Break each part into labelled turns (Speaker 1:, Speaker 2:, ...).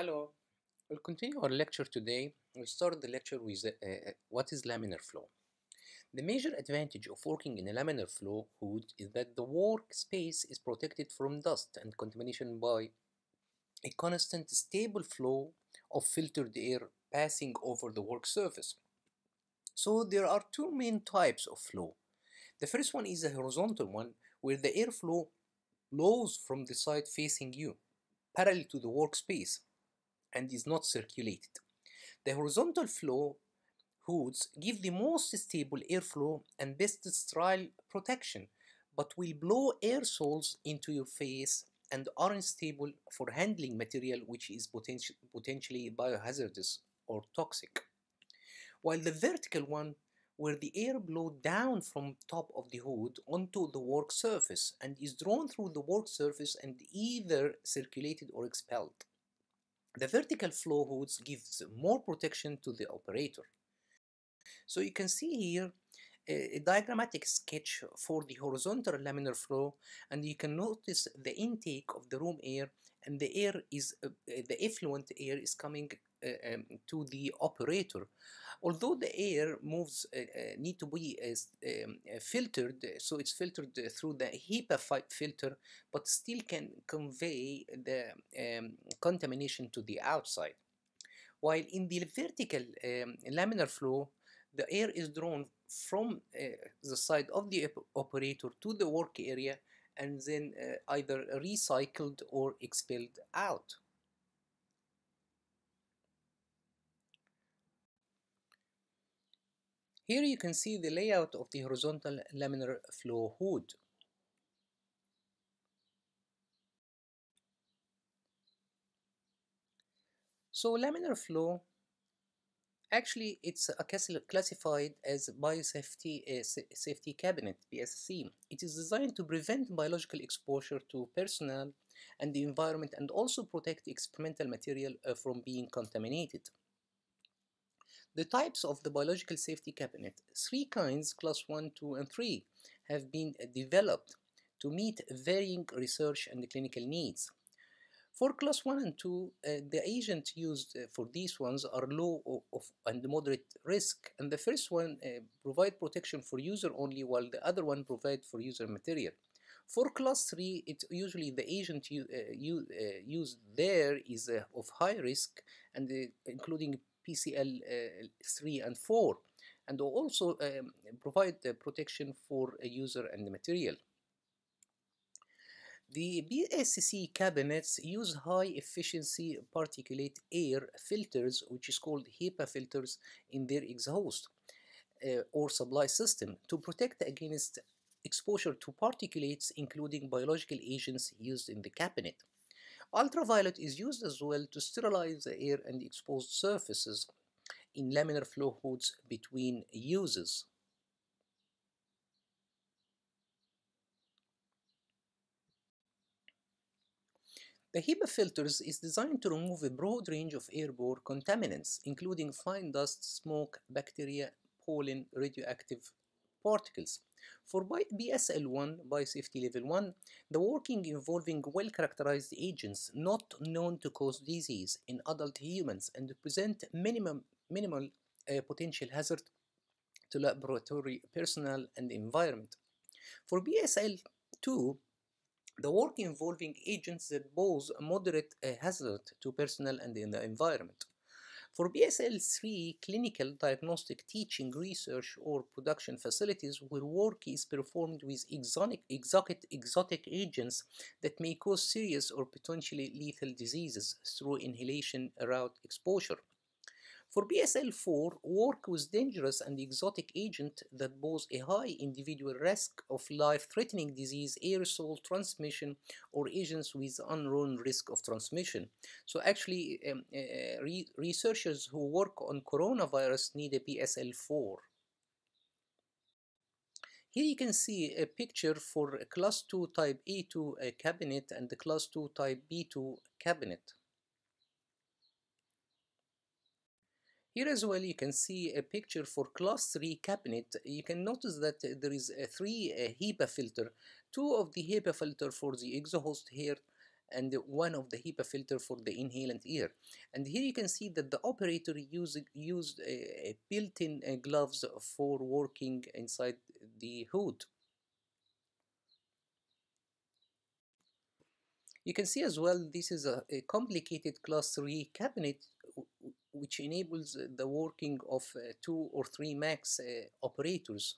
Speaker 1: Hello, we'll continue our lecture today. We'll start the lecture with uh, uh, what is laminar flow. The major advantage of working in a laminar flow hood is that the workspace is protected from dust and contamination by a constant stable flow of filtered air passing over the work surface. So there are two main types of flow. The first one is a horizontal one where the airflow blows from the side facing you, parallel to the workspace and is not circulated. The horizontal flow hoods give the most stable airflow and best sterile protection, but will blow aerosols into your face and are unstable for handling material which is potenti potentially biohazardous or toxic. While the vertical one where the air blows down from top of the hood onto the work surface and is drawn through the work surface and either circulated or expelled. The vertical flow hoods gives more protection to the operator. So you can see here a diagrammatic sketch for the horizontal laminar flow and you can notice the intake of the room air and the air is uh, the effluent air is coming uh, um, to the operator although the air moves uh, uh need to be uh, um, filtered so it's filtered through the HEPA filter but still can convey the um, contamination to the outside while in the vertical um, laminar flow the air is drawn from uh, the side of the operator to the work area and then uh, either recycled or expelled out. Here you can see the layout of the horizontal laminar flow hood. So laminar flow Actually, it's classified as biosafety uh, safety cabinet (BSC). It is designed to prevent biological exposure to personnel and the environment, and also protect experimental material uh, from being contaminated. The types of the biological safety cabinet, three kinds, class 1, 2, and 3, have been developed to meet varying research and clinical needs. For class 1 and 2, uh, the agents used uh, for these ones are low of, of, and moderate risk. And the first one uh, provide protection for user only, while the other one provide for user material. For class 3, it's usually the agent you, uh, you uh, used there is uh, of high risk, and including BSL 3 and 4, and also um, provide protection for a user and the material. The BSC cabinets use high efficiency particulate air filters, which is called HEPA filters, in their exhaust uh, or supply system to protect against exposure to particulates, including biological agents used in the cabinet. Ultraviolet is used as well to sterilize the air and exposed surfaces in laminar flow hoods between uses. The HEPA filters is designed to remove a broad range of airborne contaminants, including fine dust, smoke, bacteria, pollen, radioactive particles. For BSL1, biosafety level 1, the working involving well-characterized agents not known to cause disease in adult humans and present minimum, minimal uh, potential hazard to laboratory personnel and environment. For BSL2, the work involving agents that pose a moderate uh, hazard to personnel and in the environment. For BSL-3 clinical diagnostic teaching research or production facilities where work is performed with exotic, exotic, exotic agents that may cause serious or potentially lethal diseases through inhalation route exposure. For BSL-4, work with dangerous and exotic agent that pose a high individual risk of life-threatening disease, aerosol transmission, or agents with unknown risk of transmission. So actually, um, uh, re researchers who work on coronavirus need a BSL-4. Here you can see a picture for a class 2 type A2 uh, cabinet and the class 2 type B2 cabinet. Here as well you can see a picture for class 3 cabinet. You can notice that there is a three HEPA filter. Two of the HEPA filter for the exhaust here and one of the HEPA filter for the inhalant air. And here you can see that the operator used, used uh, built-in uh, gloves for working inside the hood. You can see as well this is a, a complicated class 3 cabinet which enables the working of uh, two or three max uh, operators.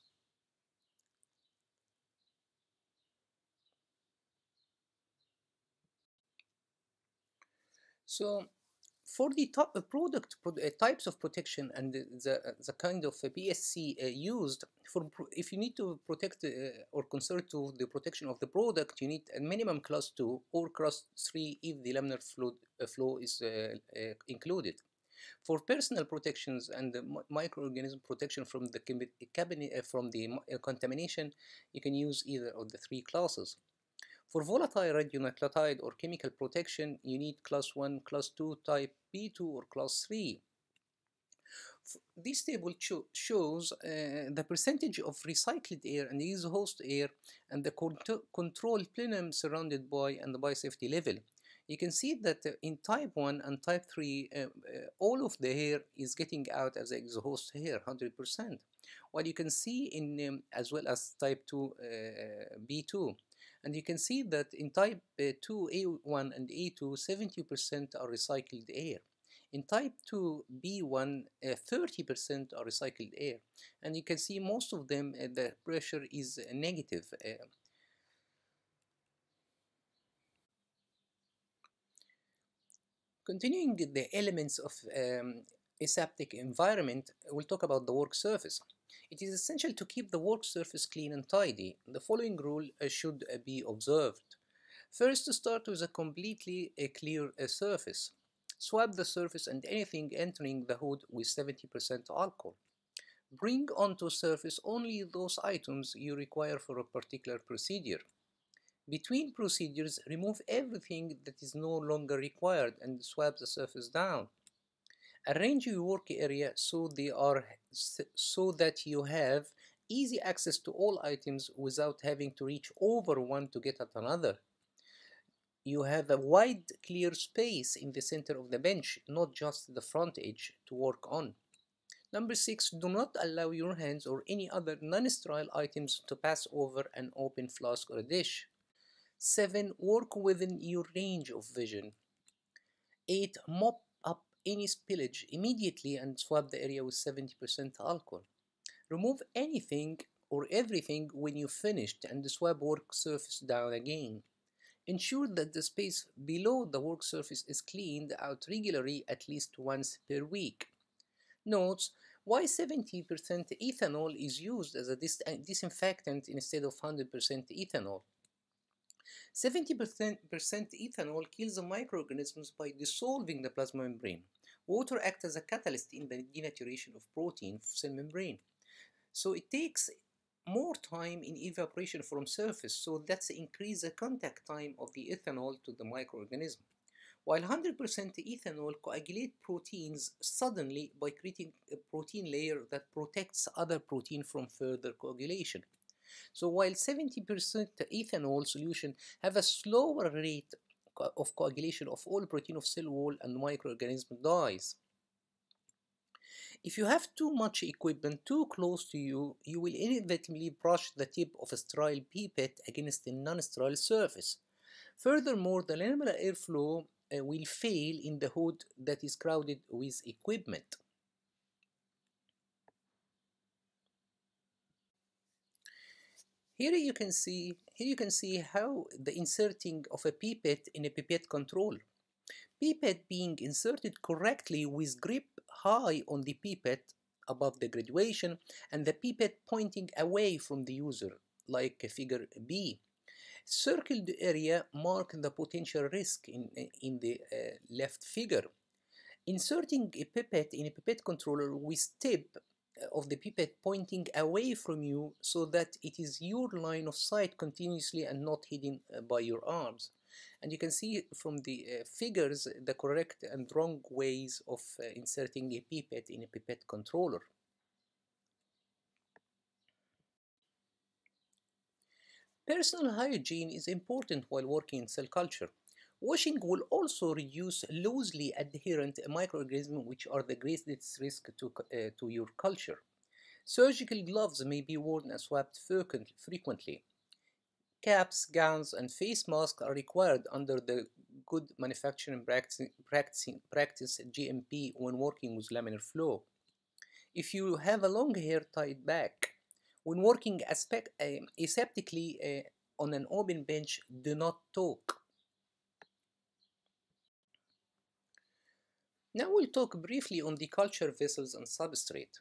Speaker 1: So for the top product uh, types of protection and the, the, kind of BSC uh, used for if you need to protect uh, or concern to the protection of the product you need a minimum class 2 or class 3 if the laminar flow, flow is included for personal protections and microorganism protection from the cabinet from the contamination you can use either of the three classes for volatile radionuclide or chemical protection, you need class 1, class 2, type B2 or class 3. This table shows uh, the percentage of recycled air and use host air and the control plenum surrounded by and the biosafety level. You can see that uh, in type 1 and type 3, uh, uh, all of the air is getting out as exhaust air, 100%. While you can see in, um, as well as type 2, uh, B2, and you can see that in type uh, 2 A1 and A2 70% are recycled air in type 2 B1 30% uh, are recycled air and you can see most of them uh, the pressure is uh, negative Continuing the elements of um, aseptic environment, we'll talk about the work surface. It is essential to keep the work surface clean and tidy. The following rule uh, should uh, be observed. First, start with a completely uh, clear surface. Swab the surface and anything entering the hood with 70% alcohol. Bring onto surface only those items you require for a particular procedure. Between procedures, remove everything that is no longer required and swipe the surface down. Arrange your work area so they are so that you have easy access to all items without having to reach over one to get at another. You have a wide clear space in the center of the bench, not just the front edge to work on. Number six, do not allow your hands or any other non-sterile items to pass over an open flask or a dish. Seven, work within your range of vision. Eight, mop up any spillage immediately and swab the area with 70% alcohol. Remove anything or everything when you finished and swab work surface down again. Ensure that the space below the work surface is cleaned out regularly at least once per week. Notes why 70% ethanol is used as a dis disinfectant instead of 100% ethanol. 70% ethanol kills the microorganisms by dissolving the plasma membrane. Water acts as a catalyst in the denaturation of protein cell membrane. So it takes more time in evaporation from surface, so that's increase the contact time of the ethanol to the microorganism. While 100% ethanol coagulate proteins suddenly by creating a protein layer that protects other protein from further coagulation. So while 70% ethanol solution have a slower rate of coagulation of all protein of cell wall and microorganism dies. If you have too much equipment too close to you, you will inevitably brush the tip of a sterile pipette against a non-sterile surface. Furthermore, the laminar airflow uh, will fail in the hood that is crowded with equipment. Here you can see here you can see how the inserting of a pipette in a pipette control. Pipette being inserted correctly with grip high on the pipette above the graduation and the pipette pointing away from the user like figure B. Circled area mark the potential risk in, in the uh, left figure. Inserting a pipette in a pipette controller with tip of the pipette pointing away from you so that it is your line of sight continuously and not hidden uh, by your arms. And you can see from the uh, figures the correct and wrong ways of uh, inserting a pipette in a pipette controller. Personal hygiene is important while working in cell culture. Washing will also reduce loosely adherent microorganisms which are the greatest risk to, uh, to your culture. Surgical gloves may be worn and swapped frequently. Caps, gowns, and face masks are required under the good manufacturing practice, practice GMP when working with laminar flow. If you have a long hair tied back, when working aspect, uh, aseptically uh, on an open bench, do not talk. Now we'll talk briefly on the culture vessels and substrate.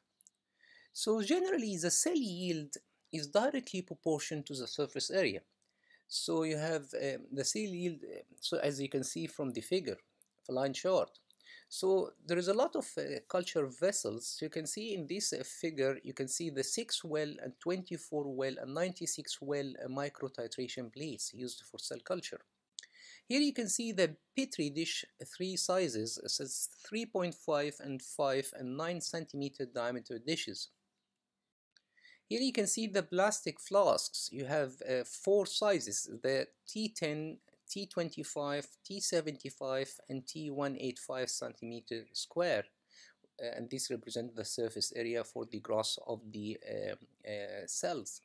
Speaker 1: So generally the cell yield is directly proportional to the surface area. So you have um, the cell yield, uh, so as you can see from the figure, the line chart. So there is a lot of uh, culture vessels. You can see in this uh, figure, you can see the 6 well and 24 well and 96 well uh, micro titration plates used for cell culture. Here you can see the Petri dish three sizes, it says 3.5 and 5 and 9 centimeter diameter dishes. Here you can see the plastic flasks. You have uh, four sizes, the T10, T25, T75 and T185 centimeter square. Uh, and this represents the surface area for the gross of the uh, uh cells.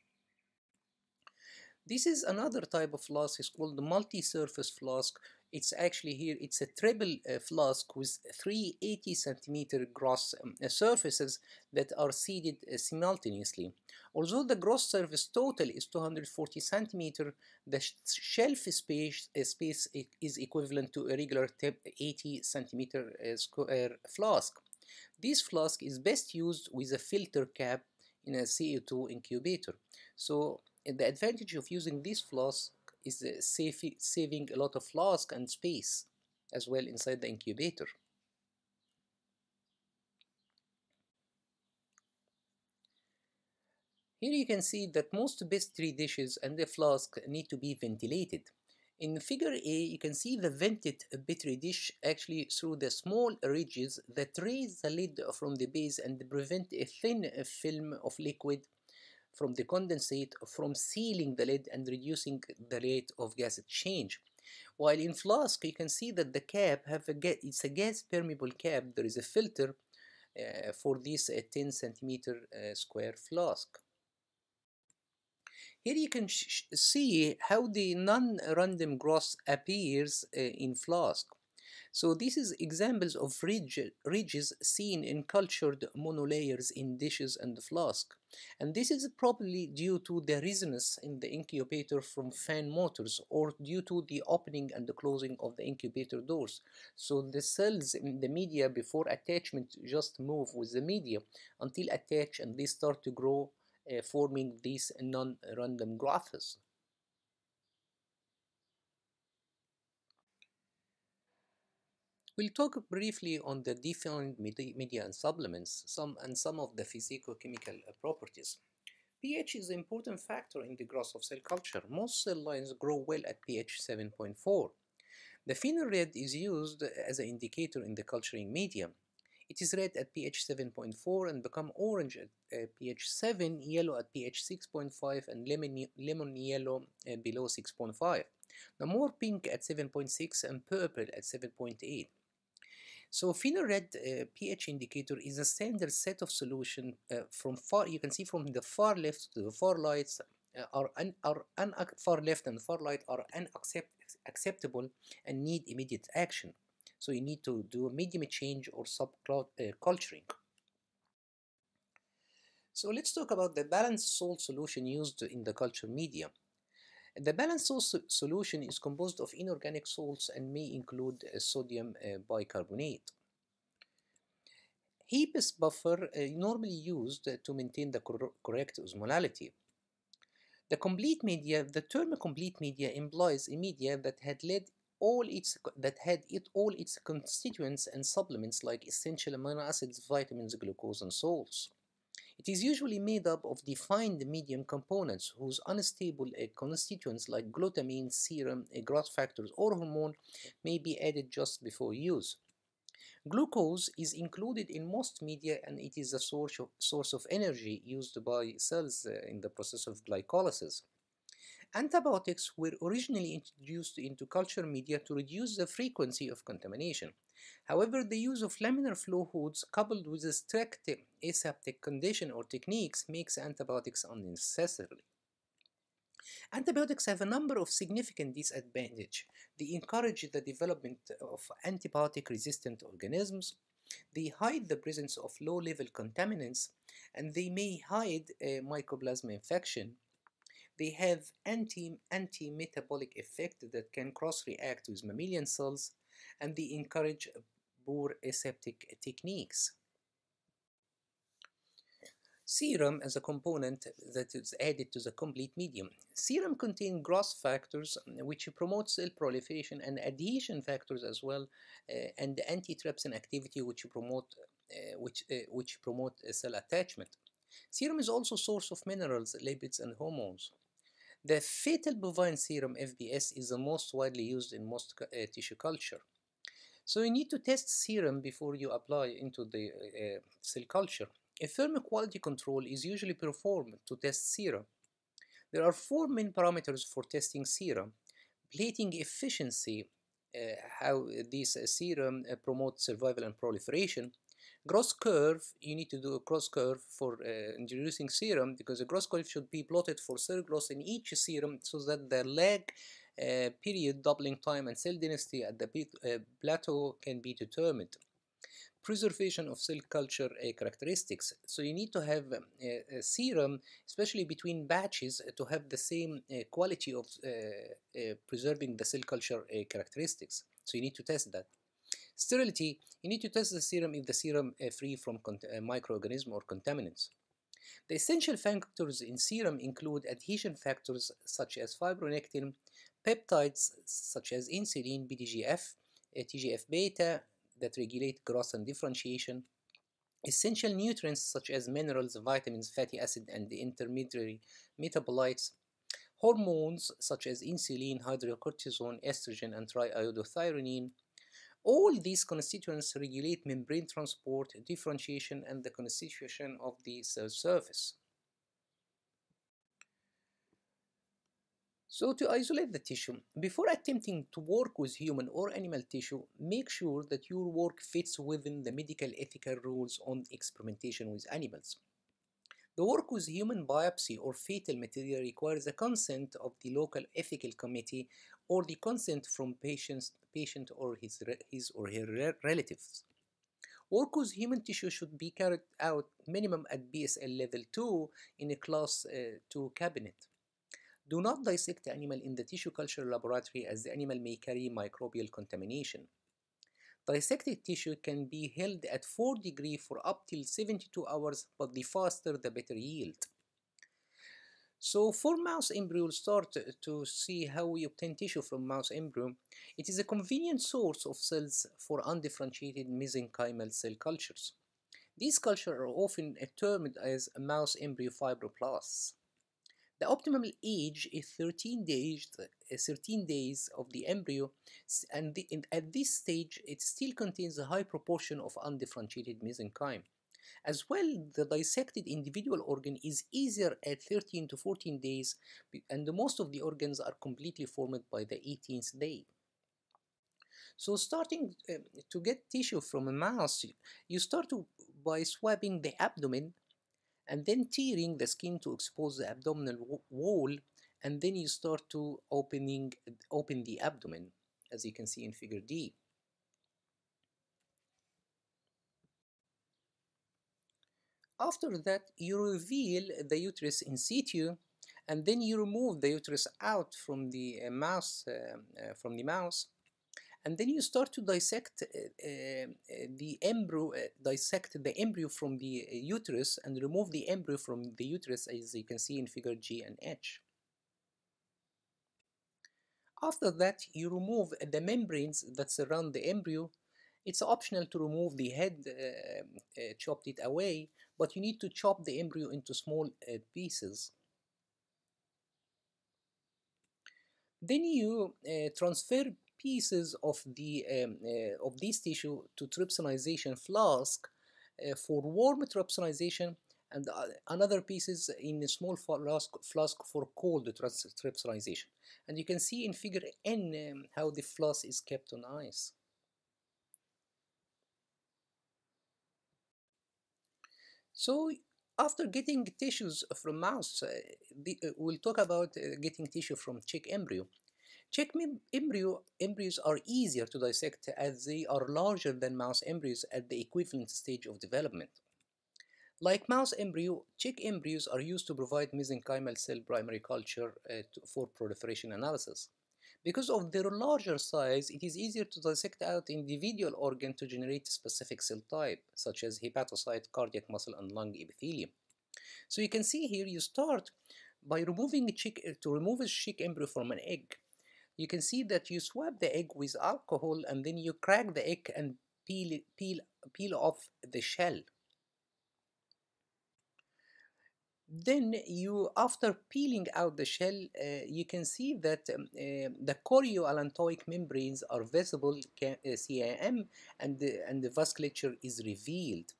Speaker 1: This is another type of flask, it's called the multi-surface flask. It's actually here, it's a treble uh, flask with three 80 centimeter gross um, uh, surfaces that are seeded uh, simultaneously. Although the gross surface total is 240 centimeter, the sh shelf space, uh, space is equivalent to a regular 80 centimeter uh, square flask. This flask is best used with a filter cap in a CO2 incubator. So the advantage of using this flask is uh, saving a lot of flask and space as well inside the incubator. Here you can see that most Petri dishes and the flask need to be ventilated. In figure A, you can see the vented Petri dish actually through the small ridges that raise the lid from the base and prevent a thin film of liquid from the condensate from sealing the lid and reducing the rate of gas exchange. While in flask, you can see that the cap have a it's a gas permeable cap. There is a filter uh, for this uh, 10 centimeter uh, square flask. Here you can see how the non-random growth appears uh, in flask. So this is examples of ridge, ridges seen in cultured monolayers in dishes and flask. And this is probably due to the resonance in the incubator from fan motors or due to the opening and the closing of the incubator doors. So the cells in the media before attachment just move with the media until attached and they start to grow uh, forming these non-random growths. We'll talk briefly on the defined media and supplements some, and some of the physicochemical properties. pH is an important factor in the growth of cell culture. Most cell lines grow well at pH 7.4. The phenol red is used as an indicator in the culturing medium. It is red at pH 7.4 and become orange at uh, pH 7, yellow at pH 6.5 and lemon, lemon yellow uh, below 6.5. The more pink at 7.6 and purple at 7.8. So phenol red uh, pH indicator is a standard set of solution uh, from far, you can see from the far left to the far right uh, are, un, are un, far left and far right are unacceptable and need immediate action. So you need to do a medium change or subculturing. Uh, so let's talk about the balanced salt solution used in the culture media. The balanced solution is composed of inorganic salts and may include uh, sodium uh, bicarbonate. HEPES buffer uh, normally used to maintain the cor correct osmolality. The complete media, the term complete media implies a media that had led all its that had it all its constituents and supplements like essential amino acids, vitamins, glucose, and salts. It is usually made up of defined medium components whose unstable uh, constituents like glutamine, serum, uh, growth factors, or hormone may be added just before use. Glucose is included in most media and it is a source of, source of energy used by cells uh, in the process of glycolysis. Antibiotics were originally introduced into culture media to reduce the frequency of contamination. However, the use of laminar flow hoods coupled with a strict aseptic condition or techniques makes antibiotics unnecessary. Antibiotics have a number of significant disadvantages. They encourage the development of antibiotic resistant organisms, they hide the presence of low level contaminants, and they may hide a mycoplasma infection. They have anti, anti-metabolic effect that can cross-react with mammalian cells, and they encourage poor aseptic techniques. Serum as a component that is added to the complete medium. Serum contains growth factors which promote cell proliferation and adhesion factors as well, uh, and antitrypsin activity which promote uh, which uh, which promote cell attachment. Serum is also source of minerals, lipids, and hormones. The fetal bovine serum FBS is the most widely used in most uh, tissue culture. So you need to test serum before you apply into the uh, cell culture. A firm quality control is usually performed to test serum. There are four main parameters for testing serum. Plating efficiency, uh, how this uh, serum uh, promotes survival and proliferation. Growth curve, you need to do a cross curve for uh, introducing serum because the growth curve should be plotted for cell growth in each serum so that the lag uh, period, doubling time, and cell density at the uh, plateau can be determined preservation of cell culture uh, characteristics. So you need to have um, a, a, serum, especially between batches, uh, to have the same uh, quality of preserving the cell culture characteristics. So you need to test that. Sterility, you need to test the serum if the serum is free from uh, microorganism or contaminants. The essential factors in serum include adhesion factors such as fibronectin, peptides such as insulin, PDGF, uh, TGF-beta, that regulate growth and differentiation, essential nutrients such as minerals, vitamins, fatty acid, and the intermediary metabolites, hormones such as insulin, hydrocortisone, estrogen, and triiodothyronine. All these constituents regulate membrane transport, differentiation, and the constitution of the cell surface. So to isolate the tissue, before attempting to work with human or animal tissue, make sure that your work fits within the medical ethical rules on experimentation with animals. The work with human biopsy or fetal material requires the consent of the local ethical committee or the consent from patient's, patient or his, his or her relatives. Work with human tissue should be carried out minimum at BSL level 2 in a class uh, 2 cabinet. Do not dissect animal in the tissue culture laboratory as the animal may carry microbial contamination. Dissected tissue can be held at 4 degrees for up till 72 hours, but the faster the better yield. So for mouse embryo, start to see how we obtain tissue from mouse embryo. It is a convenient source of cells for undifferentiated mesenchymal cell cultures. These cultures are often termed as mouse embryo fibroblasts. The optimal age is 13 days, uh, 13 days of the embryo, and, the, at this stage, it still contains a high proportion of undifferentiated mesenchyme. As well, the dissected individual organ is easier at 13 to 14 days, and most of the organs are completely formed by the 18th day. So starting uh, to get tissue from a mouse, you start to, by swabbing the abdomen and then tearing the skin to expose the abdominal wall and then you start to opening open the abdomen as you can see in figure D. After that you reveal the uterus in situ and then you remove the uterus out from the uh, mouse uh, uh, from the mouse and then you start to dissect uh, uh, the embryo, dissect the embryo from the uterus and remove the embryo from the uterus as you can see in figure G and H. After that, you remove the membranes that surround the embryo. It's optional to remove the head, uh, uh, chopped it away, but you need to chop the embryo into small uh, pieces. Then you transfer pieces of the um, uh, of this tissue to trypsinization flask uh, for warm trypsinization and uh, another pieces in a small flask, flask for cold trypsinization. And you can see in figure N um, how the flask is kept on ice. So after getting tissues from mouse, uh, the, uh, we'll talk about uh, getting tissue from chick embryo. Chick embryo, embryos are easier to dissect as they are larger than mouse embryos at the equivalent stage of development. Like mouse embryo, chick embryos are used to provide mesenchymal cell primary culture uh, to, for proliferation analysis. Because of their larger size, it is easier to dissect out individual organ to generate specific cell type, such as hepatocyte, cardiac muscle, and lung epithelium. So you can see here you start by removing a chick, to remove a chick embryo from an egg. You can see that you swab the egg with alcohol and then you crack the egg and peel, peel, peel off the shell. Then you after peeling out the shell uh, you can see that um, uh, the chorioallantoic membranes are visible uh, CAM and the, and the vasculature is revealed.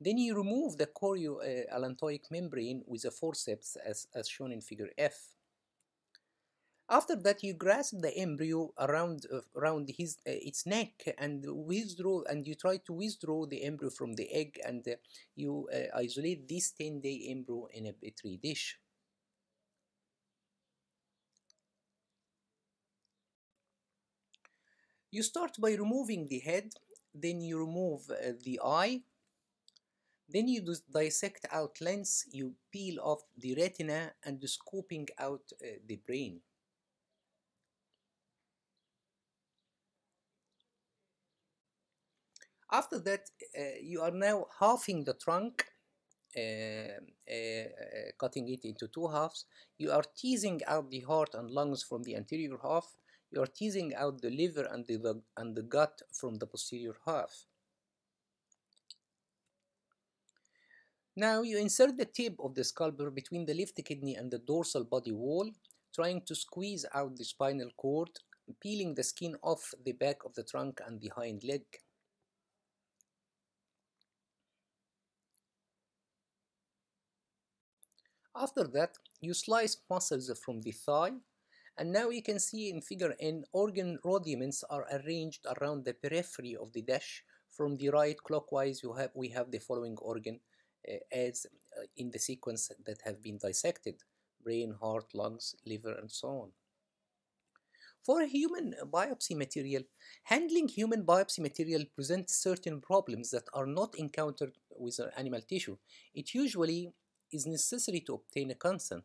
Speaker 1: Then you remove the chorioallantoic membrane with a forceps as, as shown in figure F after that, you grasp the embryo around uh, around his uh, its neck and withdraw, and you try to withdraw the embryo from the egg, and uh, you uh, isolate this 10-day embryo in a petri dish. You start by removing the head, then you remove uh, the eye, then you dissect out lens, you peel off the retina and scooping out uh, the brain. After that, uh, you are now halving the trunk, uh, uh, cutting it into two halves. You are teasing out the heart and lungs from the anterior half. You are teasing out the liver and the, and the gut from the posterior half. Now you insert the tip of the scalpel between the left kidney and the dorsal body wall, trying to squeeze out the spinal cord, peeling the skin off the back of the trunk and the hind leg. After that, you slice muscles from the thigh, and now you can see in figure N, organ rudiments are arranged around the periphery of the dash. From the right clockwise, you have, we have the following organ uh, as uh, in the sequence that have been dissected, brain, heart, lungs, liver, and so on. For human biopsy material, handling human biopsy material presents certain problems that are not encountered with animal tissue. It usually is necessary to obtain a consent.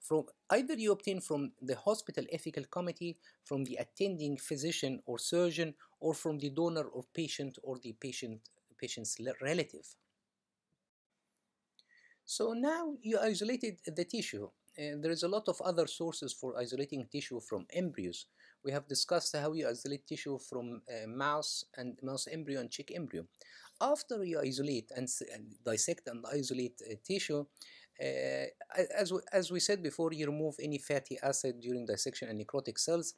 Speaker 1: From either you obtain from the hospital ethical committee, from the attending physician or surgeon, or from the donor or patient or the patient patient's relative. So now you isolated the tissue. There is a lot of other sources for isolating tissue from embryos. We have discussed how you isolate tissue from uh, mouse and mouse embryo and chick embryo after you isolate and, and dissect and isolate uh, tissue, uh, as, we, as we said before, you remove any fatty acid during dissection and necrotic cells.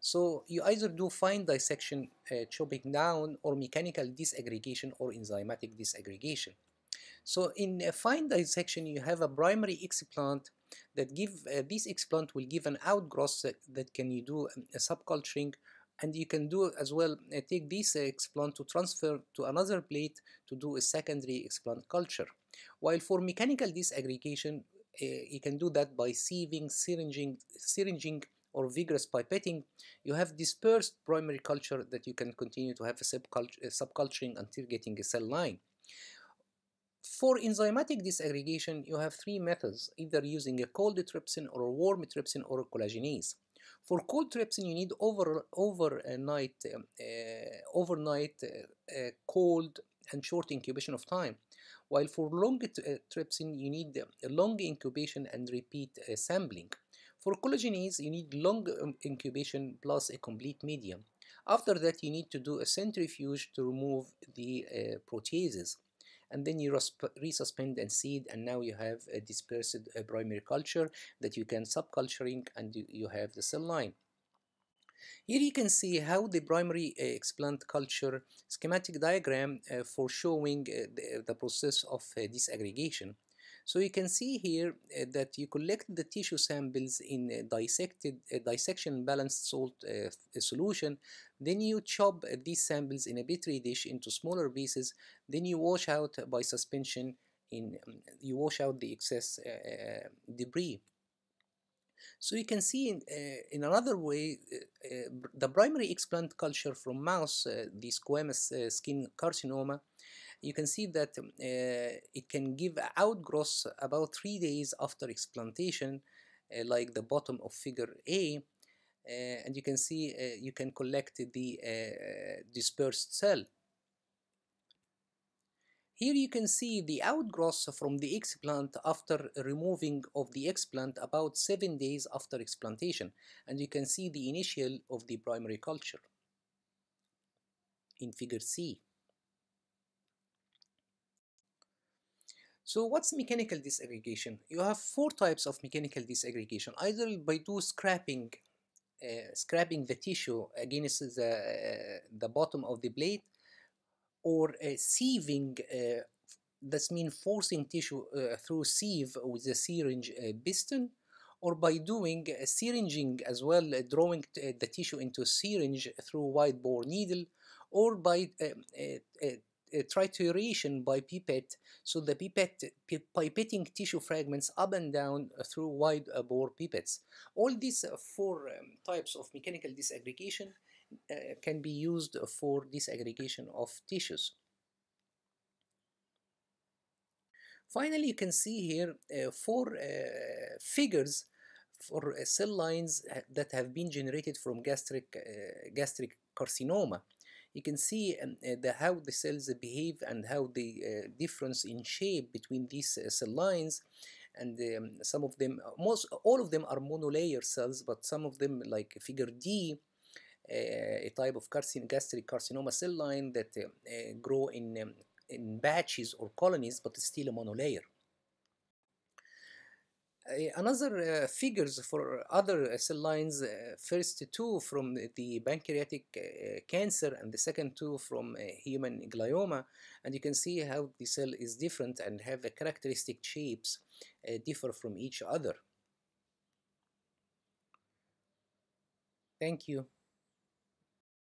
Speaker 1: So you either do fine dissection, uh, chopping down, or mechanical disaggregation or enzymatic disaggregation. So in a fine dissection, you have a primary explant that give uh, this explant will give an outgrowth that, that can you do a subculturing and you can do as well uh, take this uh, explant to transfer to another plate to do a secondary explant culture. While for mechanical disaggregation uh, you can do that by sieving syringing syringing or vigorous pipetting. You have dispersed primary culture that you can continue to have a subculturing until getting a cell line. For enzymatic disaggregation, you have three methods, either using a cold trypsin or a warm trypsin or a collagenase. For cold trypsin, you need over overnight uh, overnight uh, uh, cold and short incubation of time. While for long trypsin, you need a long incubation and repeat sampling. For collagenase, you need long um, incubation plus a complete medium. After that, you need to do a centrifuge to remove the uh, proteases and then you resuspend and seed and now you have a dispersed uh, primary culture that you can subculturing and you have the cell line. Here you can see how the primary uh, explant culture schematic diagram uh, for showing uh, the, the, process of uh, disaggregation. So you can see here uh, that you collect the tissue samples in a dissected a dissection balanced salt uh, solution. Then you chop these samples in a petri dish into smaller pieces. Then you wash out by suspension. In um, you wash out the excess uh, debris. So you can see in, uh, in another way, uh, uh, the primary explant culture from mouse, the squamous skin carcinoma, you can see that uh, it can give outgrowths about three days after explantation, uh, like the bottom of figure A. Uh, and you can see you can collect the dispersed cell. Here you can see the outgrowths from the explant after removing of the explant about 7 days after explantation and you can see the initial of the primary culture in figure C. So what's mechanical disaggregation? You have four types of mechanical disaggregation, either by do scraping, uh, scraping the tissue against the, uh, the bottom of the blade, or uh, sieving, uh, that's mean forcing tissue uh, through sieve with a syringe uh, piston, or by doing syringing as well, drawing the tissue into syringe through wide bore needle, or by uh, trituration by pipette, so the pipette pipetting tissue fragments up and down through wide bore pipettes. All these four um, types of mechanical disaggregation uh, can be used for disaggregation of tissues. Finally, you can see here uh, four uh, figures for uh, cell lines that have been generated from gastric, uh, gastric carcinoma you can see um, uh, the, how the cells behave and how the uh, difference in shape between these uh, cell lines. And um, some of them most all of them are monolayer cells but some of them like figure D uh, a type of carcin gastric carcinoma cell line that uh, uh, grow in um, in batches or colonies but still a monolayer another uh, figures for other cell lines, uh, first two from the pancreatic uh, cancer and the second two from human glioma. And you can see how the cell is different and have the characteristic shapes differ from each other. Thank you.